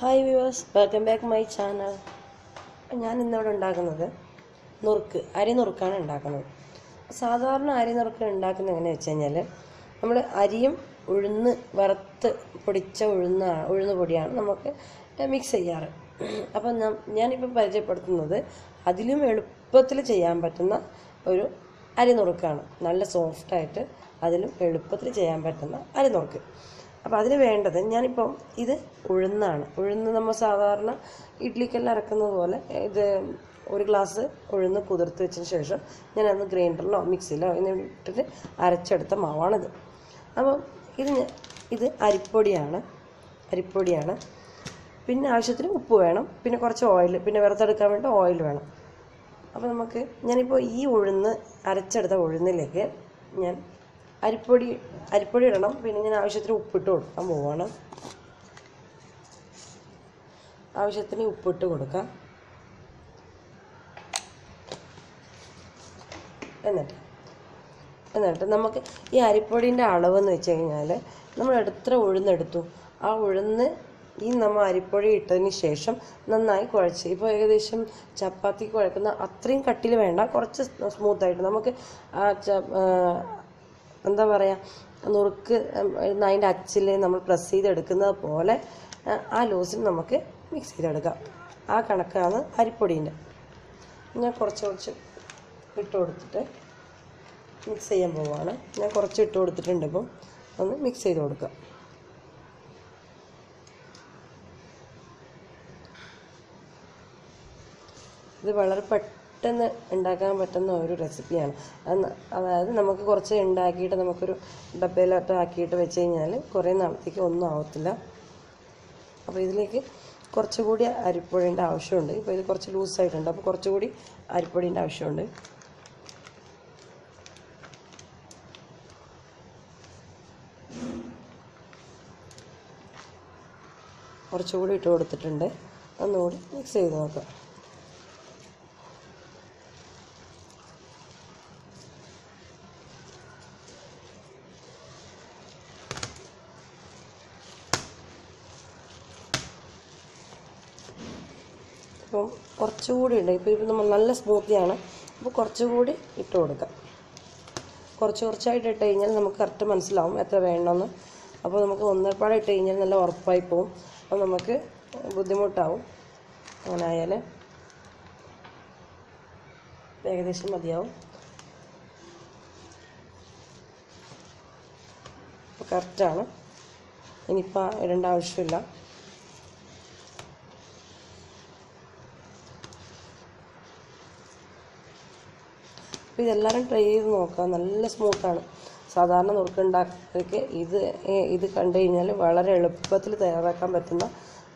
Hi viewers welcome back my channel ഞാൻ ഇന്നിവിടെ ഉണ്ടാക്കുന്നത് നുറുക്ക് അരി നുറുക്കാണ് ഉണ്ടാക്കുന്നത്. സാധാരണ അരി നുറുക്ക് ഉണ്ടാക്കുന്നത് എങ്ങനെയാ വെച്ച് കഴിഞ്ഞാൽ നമ്മൾ അരിയും ഉഴുന്ന് വറുത്ത് പൊടിച്ച ഉഴുന്ന ഉഴുന്ന് പൊടിയാണ് നമുക്ക് മിക്സ് ചെയ്യാറ്. അപ്പം ഞാൻ ഞാനിപ്പോൾ പരിചയപ്പെടുത്തുന്നത് അതിലും എളുപ്പത്തിൽ ചെയ്യാൻ പറ്റുന്ന ഒരു അരി നുറുക്കാണ്. നല്ല സോഫ്റ്റായിട്ട് അതിലും എളുപ്പത്തിൽ ചെയ്യാൻ പറ്റുന്ന അരി നുറുക്ക്. അപ്പോൾ അതിന് വേണ്ടത് ഞാനിപ്പം ഇത് ഉഴുന്നാണ്. ഉഴുന്ന് നമ്മൾ സാധാരണ ഇഡ്ലിക്കെല്ലാം ഇറക്കുന്നത് പോലെ ഇത് ഒരു ഗ്ലാസ് ഉഴുന്ന് കുതിർത്ത് വെച്ചതിന് ശേഷം ഞാനത് ഗ്രൈൻഡറിലോ മിക്സിയിലോ ഇട്ടിട്ട് അരച്ചെടുത്ത മാവാണിത്. അപ്പം ഇത് ഇത് അരിപ്പൊടിയാണ്. അരിപ്പൊടിയാണ്. പിന്നെ ആവശ്യത്തിന് ഉപ്പ് വേണം. പിന്നെ കുറച്ച് ഓയിൽ പിന്നെ വറുത്തെടുക്കാൻ വേണ്ടി ഓയിൽ വേണം. അപ്പോൾ നമുക്ക് ഞാനിപ്പോൾ ഈ ഉഴുന്ന് അരച്ചെടുത്ത ഉഴുന്നിലേക്ക് ഞാൻ അരിപ്പൊടി അരിപ്പൊടി ഇടണം. പിന്നെ ഞാൻ ആവശ്യത്തിന് ഉപ്പിട്ട് കൊടുക്കാൻ പോവാണ്. ആവശ്യത്തിന് ഉപ്പിട്ട് കൊടുക്കാം. എന്നിട്ട് എന്നിട്ട് നമുക്ക് ഈ അരിപ്പൊടീന്റെ അളവെന്ന് വെച്ച് കഴിഞ്ഞാൽ നമ്മൾ എത്ര ഉഴുന്നെടുത്തു. ആ ഉഴുന്ന് ഈ നമ്മൾ അരിപ്പൊടി ഇട്ടതിന് ശേഷം നന്നായി കുഴച്ച് ഇപ്പോൾ ഏകദേശം ചപ്പാത്തി കുഴക്കുന്ന അത്രയും കട്ടിൽ വേണ്ട കുറച്ച് സ്മൂത്തായിട്ട്. നമുക്ക് ആ എന്താ പറയുക നുറുക്ക് അതിന്റെ അച്ചിൽ നമ്മൾ പ്രസ് ചെയ്തെടുക്കുന്നത് പോലെ ആ, ലോസിൽ നമുക്ക് മിക്സ് ചെയ്തെടുക്കാം. ആ കണക്കാണ് അരിപ്പൊടീന്റെ ഞാൻ കുറച്ച് കുറച്ച് ഇട്ട് കൊടുത്തിട്ട് മിക്സ് ചെയ്യാൻ പോവുകയാണ് ഞാൻ കുറച്ച് ഇട്ട് കൊടുത്തിട്ടുണ്ട് ഇപ്പം. ഒന്ന് മിക്സ് ചെയ്ത് കൊടുക്കാം. ഇത് വളരെ പെട്ടെന്ന് ഉണ്ടാക്കാൻ പറ്റുന്ന ഒരു റെസിപ്പിയാണ് അത് അതായത് നമുക്ക് കുറച്ച് ഉണ്ടാക്കിയിട്ട് നമുക്കൊരു ഡബയിലോട്ട് ആക്കിയിട്ട് വെച്ച് കഴിഞ്ഞാൽ കുറേ നാളത്തേക്ക് ഒന്നും ആവത്തില്ല. അപ്പോൾ ഇതിലേക്ക് കുറച്ചുകൂടി അരിപ്പൊടിന്റെ ആവശ്യമുണ്ട്. ഇപ്പോൾ ഇത് കുറച്ച് ലൂസായിട്ടുണ്ട്. അപ്പോൾ കുറച്ചുകൂടി അരിപ്പൊടിന്റെ ആവശ്യമുണ്ട്. കുറച്ചുകൂടി ഇട്ട് കൊടുത്തിട്ടുണ്ട്. ഒന്നുകൂടി മിക്സ് ചെയ്ത് നോക്കാം. ഇപ്പം കുറച്ചുകൂടി ഉണ്ട്. ഇപ്പോൾ ഇപ്പം നമ്മൾ നല്ല സ്മൂത്തിയാണ്. അപ്പോൾ കുറച്ചുകൂടി ഇട്ട് കൊടുക്കാം. കുറച്ച് കുറച്ചായിട്ട് ഇട്ട് കഴിഞ്ഞാൽ നമുക്ക് കറക്റ്റ് മനസ്സിലാവും എത്ര വേണമെന്ന്. അപ്പോൾ നമുക്ക് ഒന്നേപ്പാടെ ഇട്ട് കഴിഞ്ഞാൽ നല്ല ഉറപ്പായി പോവും. അപ്പോൾ നമുക്ക് ബുദ്ധിമുട്ടാവും. അങ്ങനെ ആയാൽ ഏകദേശം മതിയാവും. അപ്പോൾ കറക്റ്റാണ്. ഇനിയിപ്പോൾ ഇടേണ്ട ആവശ്യമില്ല. അപ്പോൾ ഇതെല്ലാവരും ട്രൈ ചെയ്ത് നോക്കുക. നല്ല സ്മൂത്താണ് സാധാരണ നുറുക്കുണ്ടാക്കി ഇത് ഇത് കണ്ടു കഴിഞ്ഞാൽ വളരെ എളുപ്പത്തിൽ തയ്യാറാക്കാൻ പറ്റുന്ന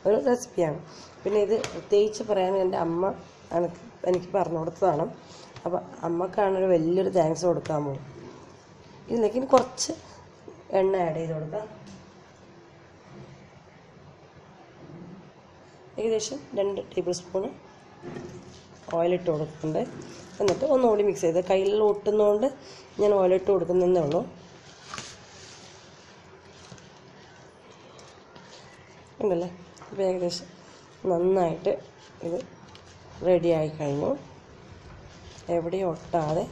ഒരു റെസിപ്പിയാണ് പിന്നെ ഇത് പ്രത്യേകിച്ച് പറയാൻ എന്റെ അമ്മ എനിക്ക് എനിക്ക് പറഞ്ഞു കൊടുത്തതാണ്. അപ്പോൾ അമ്മക്കാണ് ഒരു വലിയൊരു താങ്ക്സ് കൊടുക്കാൻ പോകും ഇതിലേക്ക് ഇനി കുറച്ച് എണ്ണ ആഡ് ചെയ്ത് കൊടുക്കാം. ഏകദേശം രണ്ട് ടേബിൾ സ്പൂണ് ഓയിലിട്ട് കൊടുക്കുന്നുണ്ട്. എന്നിട്ട് ഒന്നുകൂടി മിക്സ് ചെയ്ത് കയ്യിൽ ഒട്ടുന്നതുകൊണ്ട് ഞാൻ ഓയിലിട്ട് കൊടുക്കുന്നതേ ഉള്ളൂ. ഉണ്ടല്ലേ? ഇപ്പോൾ ഏകദേശം നന്നായിട്ട് ഇത് റെഡി ആയി കഴിഞ്ഞു. എവിടെയും ഒട്ടാതെ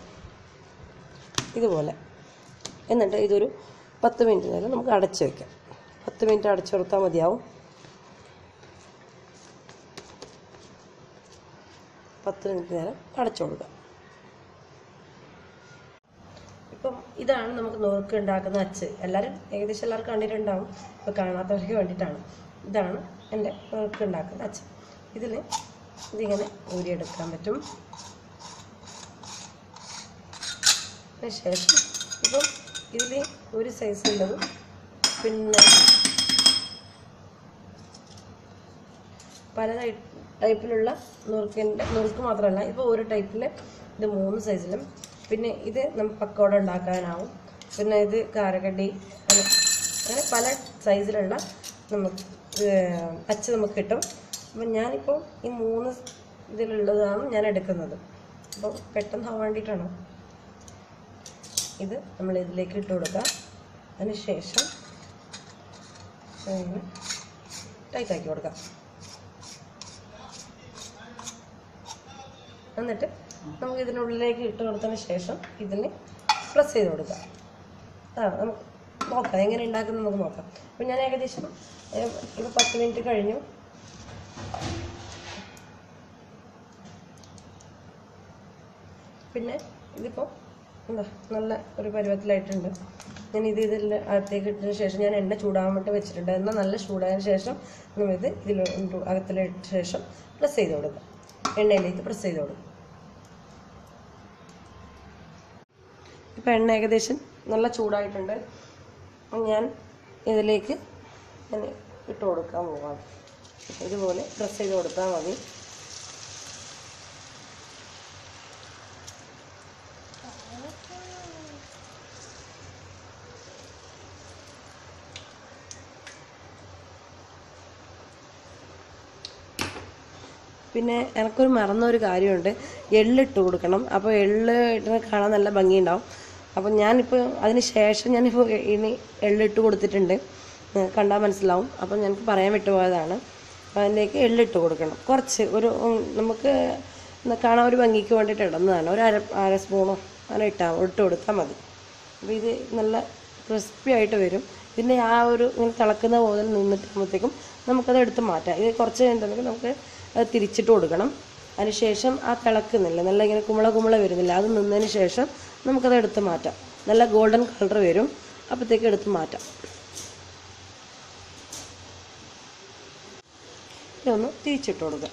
ഇതുപോലെ. എന്നിട്ട് ഇതൊരു പത്ത് മിനിറ്റ് നേരം നമുക്ക് അടച്ച് വയ്ക്കാം പത്ത് മിനിറ്റ് അടച്ചു കൊടുത്താൽ മതിയാവും. പത്ത് മിനിറ്റ് നേരം അടച്ചു കൊടുക്കുക. ഇപ്പം ഇതാണ് നമുക്ക് നുറുക്ക് ഉണ്ടാക്കുന്ന അച്ച്. എല്ലാവരും ഏകദേശം എല്ലാവർക്കും കണ്ടിട്ടുണ്ടാവും. ഇപ്പോൾ കാണാത്തവർക്ക് വേണ്ടിയിട്ടാണ്. ഇതാണ് എന്റെ നുറുക്ക് ഉണ്ടാക്കുന്ന അച്ച്. ഇതിൽ ഇതിങ്ങനെ ഊരിയെടുക്കാൻ പറ്റും. അതിന് ശേഷം ഇപ്പം ഇതിൽ ഒരു സൈസ് ഉള്ളതും പിന്നെ പല ടൈപ്പിലുള്ള നുറുക്കിന്റെ നുറുക്ക് മാത്രമല്ല ഇപ്പോൾ ഒരു ടൈപ്പിൽ ഇത് മൂന്ന് സൈസിലും പിന്നെ ഇത് നമുക്ക് പക്കോട ഉണ്ടാക്കാനാവും. പിന്നെ ഇത് കാരക്കട്ടി അങ്ങനെ പല സൈസിലുള്ള നമുക്ക് അച്ച് നമുക്ക് കിട്ടും. അപ്പം ഞാനിപ്പോൾ ഈ മൂന്ന് ഇതിലുള്ളതാണ് ഞാൻ എടുക്കുന്നത്. അപ്പോൾ പെട്ടെന്ന് ആവാൻ വേണ്ടിയിട്ടാണ്. ഇത് നമ്മൾ ഇതിലേക്ക് ഇട്ട് കൊടുക്കുക അതിന് ശേഷം ടൈറ്റാക്കി കൊടുക്കാം. എന്നിട്ട് നമുക്ക് ഇതിനുള്ളിലേക്ക് ഇട്ട് കൊടുത്തതിന് ശേഷം ഇതിന് പ്രസ് ചെയ്ത് കൊടുക്കാം ആ നമുക്ക് നോക്കാം. എങ്ങനെ ഉണ്ടാക്കുന്നത് നമുക്ക് നോക്കാം. അപ്പം ഞാൻ ഏകദേശം ഇപ്പോൾ പത്ത് മിനിറ്റ് കഴിഞ്ഞു. പിന്നെ ഇതിപ്പോൾ എന്താ നല്ല ഒരു പരുവത്തിലായിട്ടുണ്ട്. ഞാൻ ഇത് ഇതിൽ അകത്തേക്ക് ഇട്ടതിന് ശേഷം ഞാൻ എണ്ണ ചൂടാകാൻ വേണ്ടി വെച്ചിട്ടുണ്ട്. എന്നാൽ നല്ല ചൂടായതിന് ശേഷം നമ്മളിത് ഇതിൽ അകത്തിലിട്ട ശേഷം പ്രസ് ചെയ്ത് കൊടുക്കാം എണ്ണയിലേക്ക് പ്രസ് ചെയ്ത് കൊടുക്കും. ഇപ്പം എണ്ണ ഏകദേശം നല്ല ചൂടായിട്ടുണ്ട്. ഞാൻ ഇതിലേക്ക് ഇട്ട് കൊടുക്കാൻ പോവാം ഇതുപോലെ പ്രസ് ചെയ്ത് കൊടുത്താൽ മതി. പിന്നെ എനിക്കൊരു മറന്നൊരു കാര്യമുണ്ട്. എള്ളിട്ട് കൊടുക്കണം. അപ്പോൾ എള്ള് കാണാൻ നല്ല ഭംഗിയുണ്ടാവും. അപ്പോൾ ഞാനിപ്പോൾ അതിന് ശേഷം ഞാനിപ്പോൾ ഇനി എള്ളിട്ട് കൊടുത്തിട്ടുണ്ട്. കണ്ടാൽ മനസ്സിലാവും. അപ്പോൾ ഞങ്ങൾക്ക് പറയാൻ വിട്ടുപോയതാണ്. അപ്പോൾ അതിലേക്ക് എള്ളിട്ട് കൊടുക്കണം. കുറച്ച് ഒരു നമുക്ക് കാണാൻ ഒരു ഭംഗിക്ക് വേണ്ടിയിട്ട് ഇടുന്നതാണ്. ഒരു അര അര സ്പൂണോ അങ്ങനെ ഇട്ടാൽ ഇട്ട് കൊടുത്താൽ മതി. അപ്പോൾ ഇത് നല്ല ക്രിസ്പി ആയിട്ട് വരും. ഇതിന്റെ ആ ഒരു ഇങ്ങനെ തിളക്കുന്ന പോലെ നിന്നിട്ടുമ്പോഴത്തേക്കും നമുക്കത് എടുത്ത് മാറ്റാം. ഇത് കുറച്ച് കഴിഞ്ഞിട്ടുണ്ടെങ്കിൽ നമുക്ക് അത് തിരിച്ചിട്ട് കൊടുക്കണം. അതിനുശേഷം ആ തിളക്കുന്നില്ല. നല്ല ഇങ്ങനെ കുമ്പള കുമ്പള വരുന്നില്ല. അത് നിന്നതിന് ശേഷം നമുക്കത് എടുത്ത് മാറ്റാം. നല്ല ഗോൾഡൻ കളർ വരും. അപ്പോഴത്തേക്ക് എടുത്ത് മാറ്റാം. ഇതൊന്ന് തിരിച്ചിട്ട് കൊടുക്കുക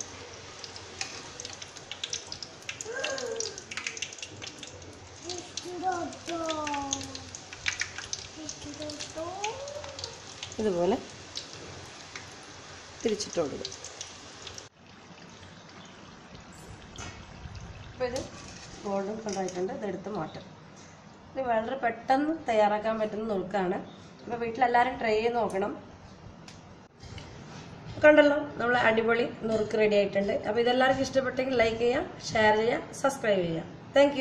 ഇതുപോലെ തിരിച്ചിട്ട് കൊടുക്കും അപ്പോൾ ഇത് ഗോൾഡൻ കളറായിട്ടുണ്ട്. ഇതെടുത്ത് മാറ്റാം. ഇത് വളരെ പെട്ടെന്ന് തയ്യാറാക്കാൻ പറ്റുന്ന നുറുക്കാണ്. അപ്പോൾ വീട്ടിലെല്ലാവരും ട്രൈ ചെയ്ത് നോക്കണം. കണ്ടല്ലോ നമ്മൾ അടിപൊളി നുറുക്ക് റെഡി ആയിട്ടുണ്ട്. അപ്പോൾ ഇതെല്ലാവർക്കും ഇഷ്ടപ്പെട്ടെങ്കിൽ ലൈക്ക് ചെയ്യുക ഷെയർ ചെയ്യുക സബ്സ്ക്രൈബ് ചെയ്യുക താങ്ക്